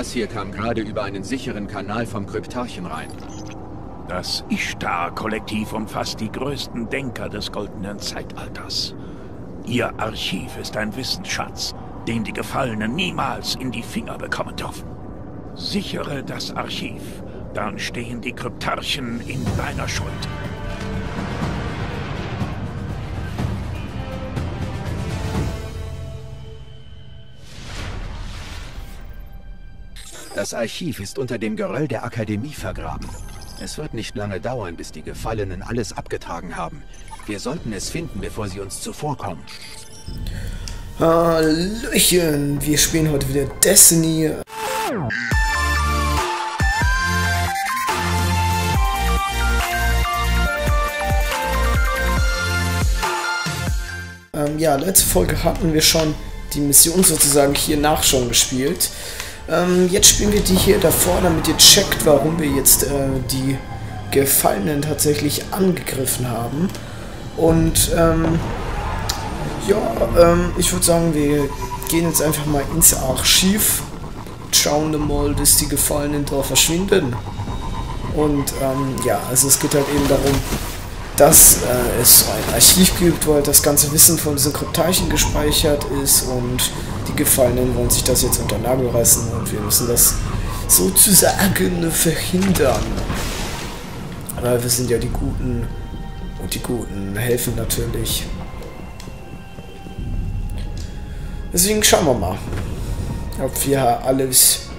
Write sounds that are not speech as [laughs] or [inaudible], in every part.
Das hier kam gerade über einen sicheren Kanal vom Kryptarchen rein. Das Ishtar-Kollektiv umfasst die größten Denker des goldenen Zeitalters. Ihr Archiv ist ein Wissensschatz, den die Gefallenen niemals in die Finger bekommen dürfen. Sichere das Archiv, dann stehen die Kryptarchen in deiner Schuld. Das Archiv ist unter dem Geröll der Akademie vergraben. Es wird nicht lange dauern, bis die Gefallenen alles abgetragen haben. Wir sollten es finden, bevor sie uns zuvorkommen. Hallöchen, wir spielen heute wieder Destiny. Ähm, ja, letzte Folge hatten wir schon die Mission sozusagen hier nach schon gespielt. Ähm, jetzt spielen wir die hier davor, damit ihr checkt, warum wir jetzt äh, die Gefallenen tatsächlich angegriffen haben. Und ähm, ja, ähm, ich würde sagen, wir gehen jetzt einfach mal ins Archiv, schauen mal, dass die Gefallenen da verschwinden. Und ähm, ja, also es geht halt eben darum, dass äh, es ein Archiv gibt, wo halt das ganze Wissen von diesen Kryptarchen gespeichert ist und Gefallenen wollen sich das jetzt unter Nagel reißen und wir müssen das sozusagen verhindern. Weil wir sind ja die Guten und die Guten helfen natürlich. Deswegen schauen wir mal, ob wir alles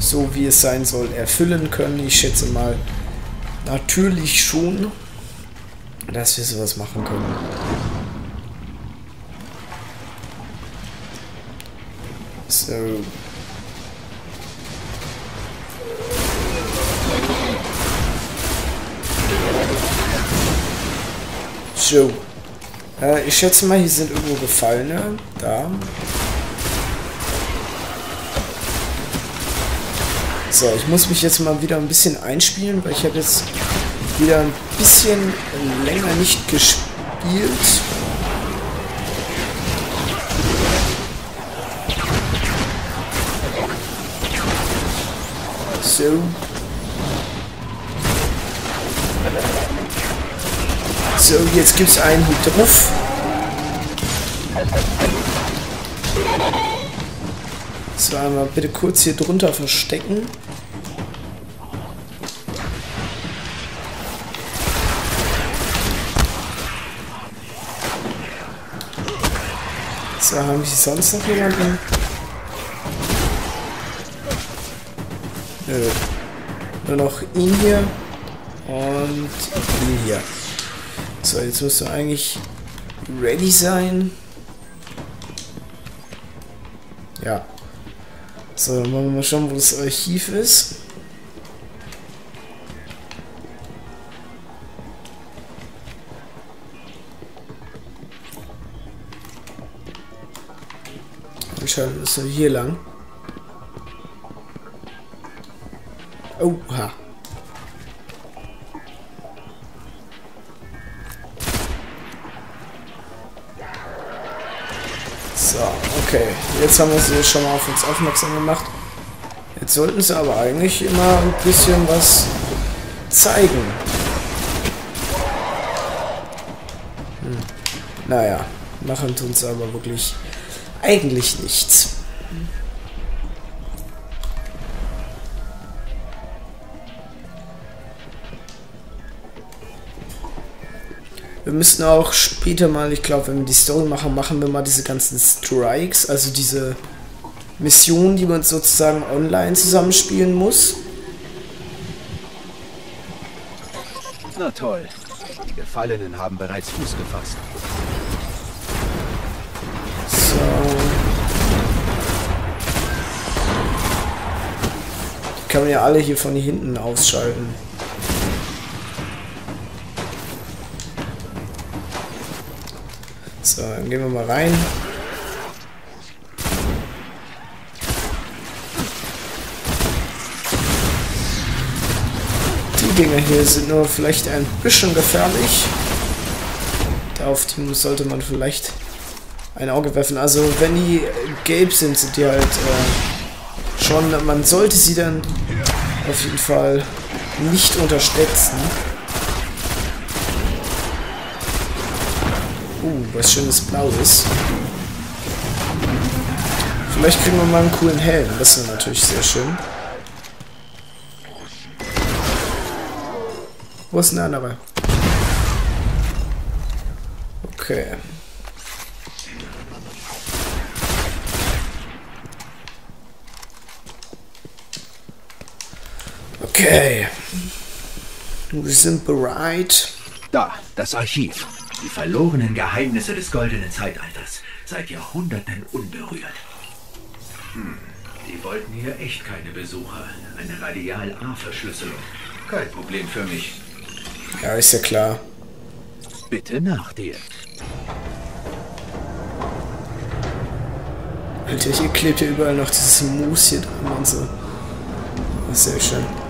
so wie es sein soll erfüllen können. Ich schätze mal natürlich schon, dass wir sowas machen können. So. So. Äh, ich schätze mal, hier sind irgendwo Gefallene. Da. So, ich muss mich jetzt mal wieder ein bisschen einspielen, weil ich habe jetzt wieder ein bisschen länger nicht gespielt. So. So, jetzt gibt's einen hier drauf. So, einmal bitte kurz hier drunter verstecken. So, haben wir sonst noch jemanden? Nö. Nur noch ihn hier und ihn hier. So, jetzt müsste eigentlich ready sein. Ja. So, dann wollen wir mal schauen, wo das Archiv ist. Anscheinend ist er hier lang. Oha. So, okay. Jetzt haben wir sie schon mal auf uns aufmerksam gemacht. Jetzt sollten sie aber eigentlich immer ein bisschen was zeigen. Hm. Naja, machen tun sie aber wirklich eigentlich nichts. Wir müssten auch später mal, ich glaube, wenn wir die Story machen, machen wir mal diese ganzen Strikes, also diese Missionen, die man sozusagen online zusammenspielen muss. Na toll. Die Gefallenen haben bereits Fuß gefasst. So. Die kann man ja alle hier von hier hinten ausschalten. So, dann gehen wir mal rein. Die Dinger hier sind nur vielleicht ein bisschen gefährlich. Auf die sollte man vielleicht ein Auge werfen. Also wenn die gelb sind, sind die halt äh, schon, man sollte sie dann auf jeden Fall nicht unterschätzen. Uh, was schönes Blaues. Vielleicht kriegen wir mal einen coolen Helm. Das wäre natürlich sehr schön. Wo ist denn der andere? Okay. Okay. Wir sind bereit. Da, das Archiv. Die verlorenen Geheimnisse des goldenen Zeitalters. Seit Jahrhunderten unberührt. Hm, die wollten hier echt keine Besucher. Eine Radial-A-Verschlüsselung. Kein Problem für mich. Ja, ist ja klar. Bitte nach dir. Alter, hier klebt ja überall noch dieses Moos hier dran und so. Sehr schön.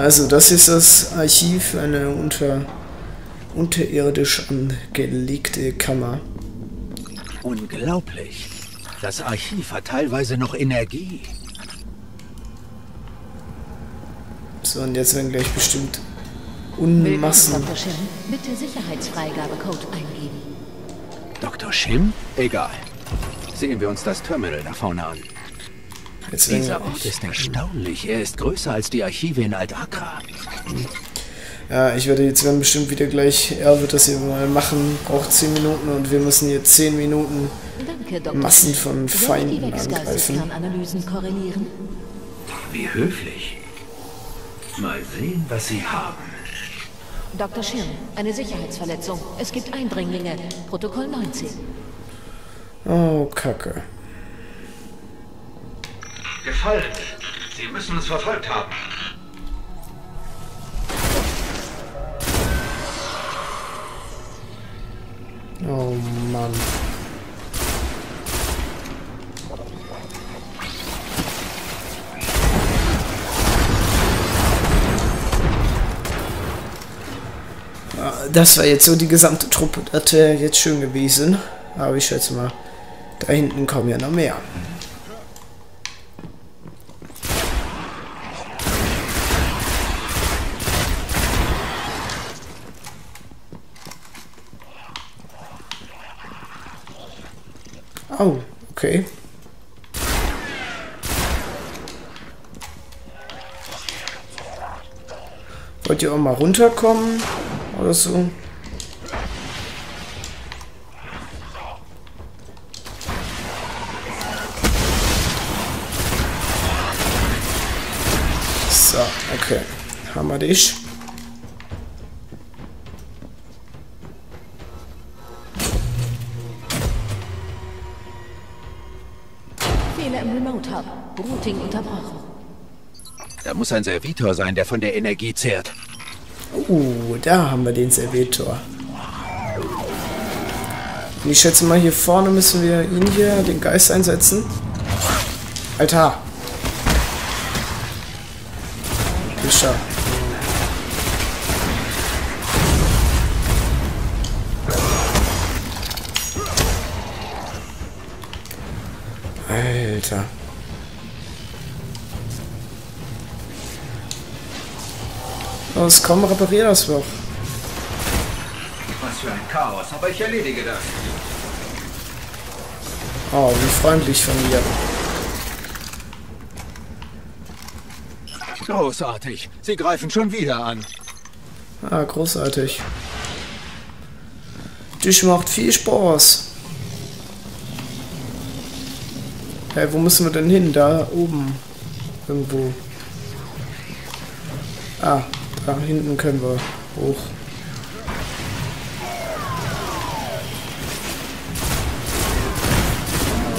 Also, das ist das Archiv, eine unter, unterirdisch angelegte Kammer. Unglaublich. Das Archiv hat teilweise noch Energie. So, und jetzt werden gleich bestimmt Unmassen... Bitte Sicherheitsfreigabecode eingeben. Dr. Shim? Egal. Sehen wir uns das Terminal da vorne an. Dieser Ort ist erstaunlich. Er ist größer als die Archive in Alt-Akra. Ja, ich werde jetzt werden bestimmt wieder gleich, er wird das hier mal machen, braucht 10 Minuten und wir müssen hier 10 Minuten Danke. Massen von Feinden angreifen. Wie höflich. Mal sehen, was Sie haben. Dr. Schirm, eine Sicherheitsverletzung. Es gibt Eindringlinge. Protokoll 19. Oh, Kacke. Gefallen. Sie müssen uns verfolgt haben. Oh Mann. Ah, Das war jetzt so die gesamte Truppe. Das wäre jetzt schön gewesen. Aber ich schätze mal, da hinten kommen ja noch mehr. Oh, okay. Wollt ihr auch mal runterkommen? Oder so? So, okay. Wir dich. Routing unterbrochen. Da muss ein Servitor sein, der von der Energie zehrt. Uh, da haben wir den Servitor. Und ich schätze mal, hier vorne müssen wir ihn hier, den Geist einsetzen. Alter. Geschafft. Alter. Los, komm, reparier das doch. Was für ein Chaos, aber ich erledige das. Oh, wie freundlich von dir. Großartig. Sie greifen schon wieder an. Ah, großartig. Dich macht viel Spaß. Hey, wo müssen wir denn hin? Da oben. Irgendwo. Ah, da hinten können wir hoch.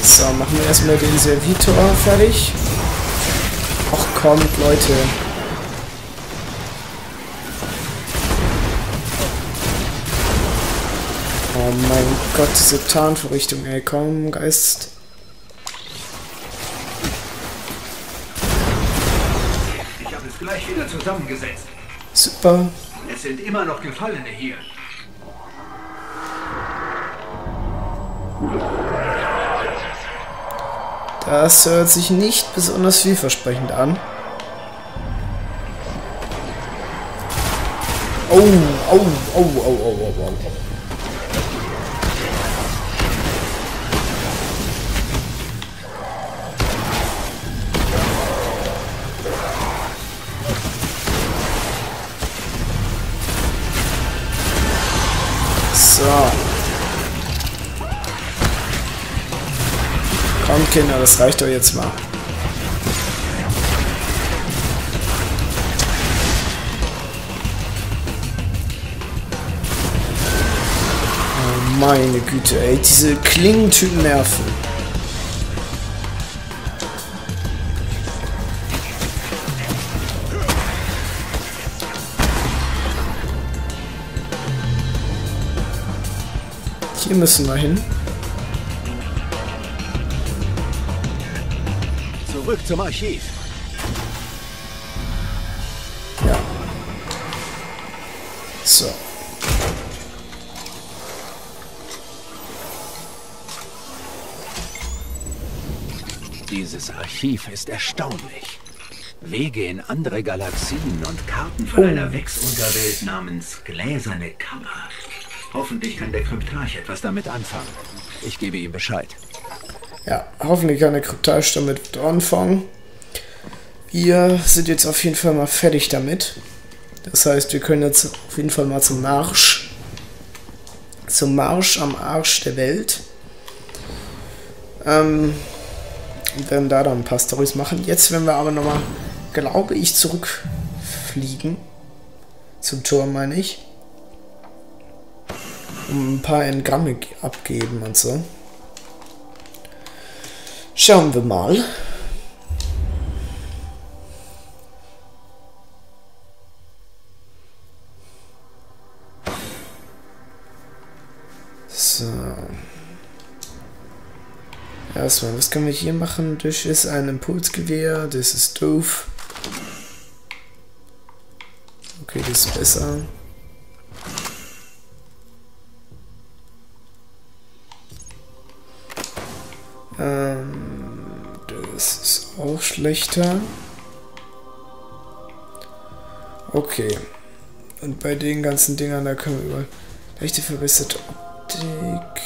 So, machen wir erstmal den Servitor fertig. Ach kommt, Leute. Oh mein Gott, diese Tarnvorrichtung, ey, komm, Geist. Ich habe es gleich wieder zusammengesetzt. Super. Es sind immer noch Gefallene hier. Das hört sich nicht besonders vielversprechend an. Oh, oh, oh, oh, oh, oh, oh. So. Komm, Kinder, das reicht doch jetzt mal. Oh, meine Güte, ey, diese Klingentypen nerven. Hier müssen wir hin. Zurück zum Archiv. Ja. So. Dieses Archiv ist erstaunlich. Wege in andere Galaxien und Karten von einer Wechsunterwelt namens Gläserne Kammer. Hoffentlich kann der Kryptarch etwas damit anfangen. Ich gebe ihm Bescheid. Ja, hoffentlich kann der Kryptarch damit anfangen. Wir sind jetzt auf jeden Fall mal fertig damit. Das heißt, wir können jetzt auf jeden Fall mal zum Marsch. Zum Marsch am Arsch der Welt. Ähm, und werden da dann ein paar Storys machen. Jetzt werden wir aber nochmal, glaube ich, zurückfliegen. Zum Tor, meine ich. Ein paar Engramme abgeben und so. Schauen wir mal. So. Erstmal, was können wir hier machen? Das ist ein Impulsgewehr, das ist doof. Okay, das ist besser. Ähm, das ist auch schlechter. Okay. Und bei den ganzen Dingern, da können wir über leichte verbesserte Optik.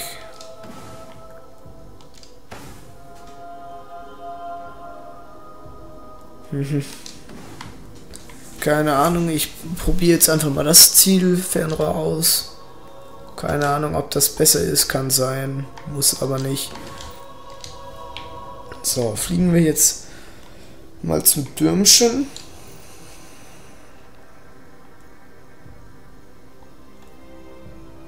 [laughs] Keine Ahnung, ich probiere jetzt einfach mal das Zielfernrohr aus. Keine Ahnung, ob das besser ist, kann sein, muss aber nicht. So, fliegen wir jetzt mal zum Dürmchen.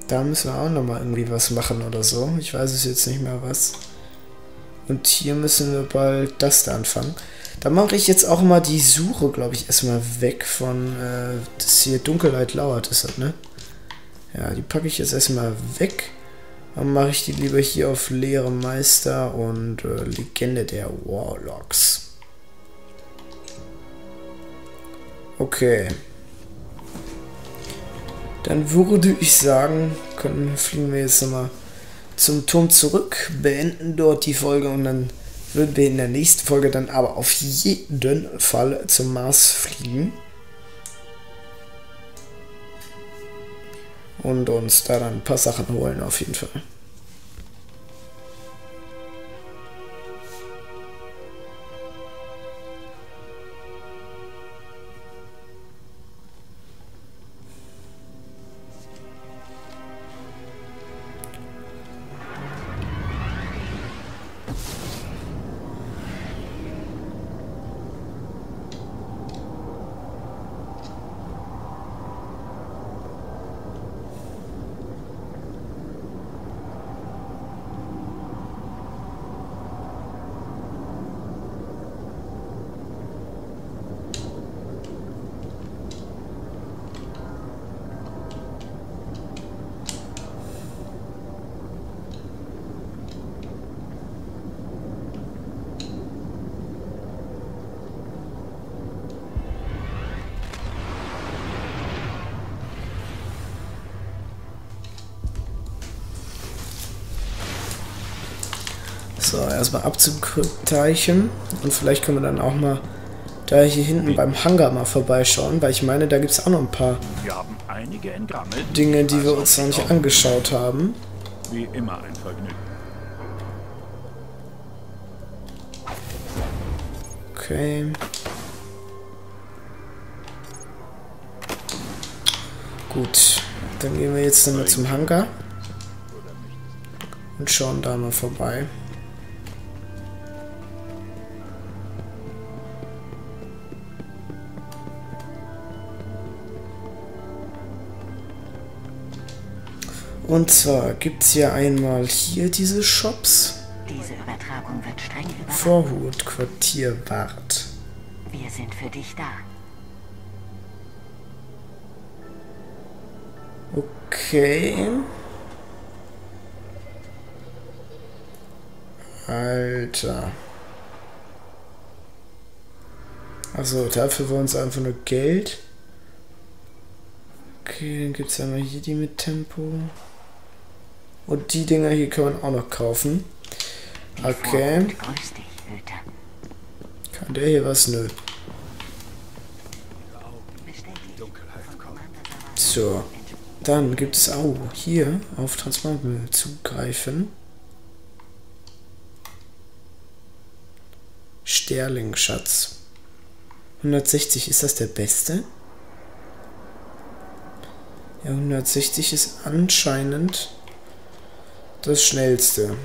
Da müssen wir auch nochmal irgendwie was machen oder so. Ich weiß es jetzt nicht mehr was. Und hier müssen wir bald das da anfangen. Da mache ich jetzt auch mal die Suche, glaube ich, erstmal weg von, äh, das hier Dunkelheit lauert, ist das, ne? Ja, die packe ich jetzt erstmal weg. Dann mache ich die lieber hier auf Leere Meister und äh, Legende der Warlocks. Okay. Dann würde ich sagen, können, fliegen wir jetzt nochmal zum Turm zurück, beenden dort die Folge und dann würden wir in der nächsten Folge dann aber auf jeden Fall zum Mars fliegen. Und uns da dann ein paar Sachen holen auf jeden Fall. So, erstmal Abzugteilchen. Und vielleicht können wir dann auch mal da hier hinten beim Hangar mal vorbeischauen, weil ich meine, da gibt es auch noch ein paar. Dinge, die wir uns noch nicht angeschaut haben. Wie immer ein Vergnügen. Okay. Gut, dann gehen wir jetzt dann mal zum Hangar und schauen da mal vorbei. Und zwar gibt es ja einmal hier diese Shops. Diese Übertragung wird streng überwacht. Vorhut, Quartier, Wart. Wir sind für dich da. Okay. Alter. Also dafür wollen sie einfach nur Geld. Okay, dann gibt es noch hier die mit Tempo. Und die Dinger hier kann man auch noch kaufen. Okay. Kann der hier was? Nö. So. Dann gibt es auch hier auf Transportmüll zugreifen. Sterling-Schatz. 160, ist das der beste? Ja, 160 ist anscheinend das schnellste.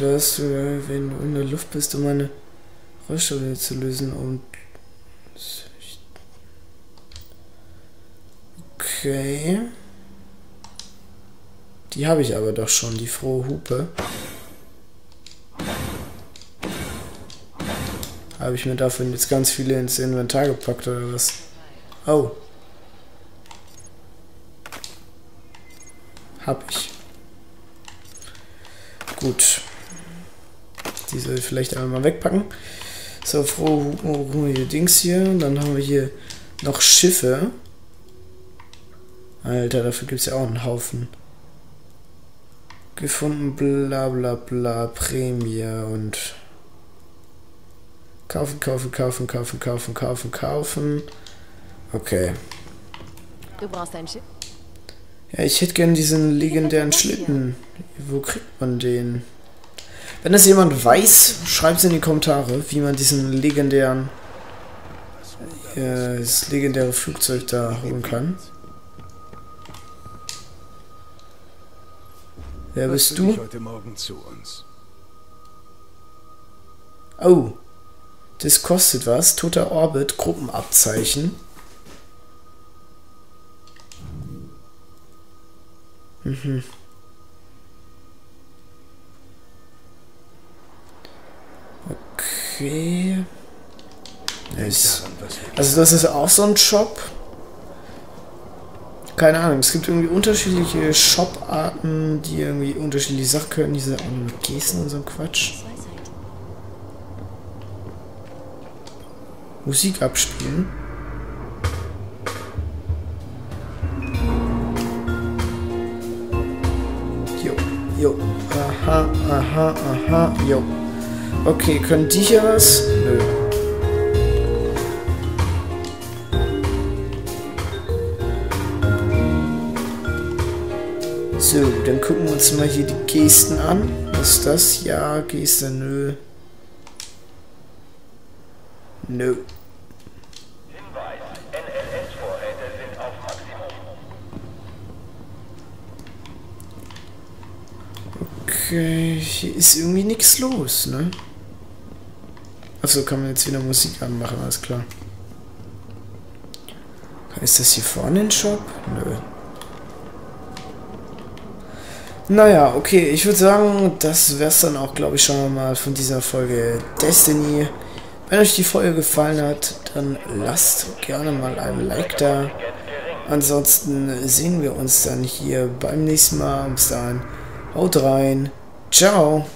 dass du, wenn du in der Luft bist, um eine Rollstuhl zu lösen und okay. Die habe ich aber doch schon, die frohe Hupe. Habe ich mir davon jetzt ganz viele ins Inventar gepackt oder was? Oh. Hab ich. Gut. Die soll ich vielleicht einmal mal wegpacken. So, froh hier Dings hier. Dann haben wir hier noch Schiffe. Alter, dafür gibt es ja auch einen Haufen. Gefunden, bla bla bla, Prämie und kaufen, kaufen, kaufen, kaufen, kaufen, kaufen, kaufen. Okay. Du brauchst ein Schiff? Ja, ich hätte gern diesen legendären Schlitten. Wo kriegt man den? Wenn das jemand weiß, schreibt es in die Kommentare, wie man diesen legendären äh, das legendäre Flugzeug da holen kann. Wer bist du? heute Morgen zu uns. Oh. Das kostet was. Toter Orbit, Gruppenabzeichen. Mhm. Okay. Nice. Also das ist auch so ein Shop. Keine Ahnung, es gibt irgendwie unterschiedliche Shop-Arten, die irgendwie unterschiedliche Sachen können. Diese Gesten und so ein Quatsch. Musik abspielen. Jo, jo. Aha, aha, aha, jo. Okay, können die hier was? Nö. So, dann gucken wir uns mal hier die Gesten an. Was ist das? Ja, Geste, nö. Nö. Okay, hier ist irgendwie nichts los, ne? Achso, kann man jetzt wieder Musik anmachen, alles klar. Ist das hier vorne ein Shop? Nö. Naja, okay, ich würde sagen, das wäre es dann auch, glaube ich, schon mal von dieser Folge Destiny. Wenn euch die Folge gefallen hat, dann lasst gerne mal ein Like da. Ansonsten sehen wir uns dann hier beim nächsten Mal. Bis dahin, haut rein. Ciao.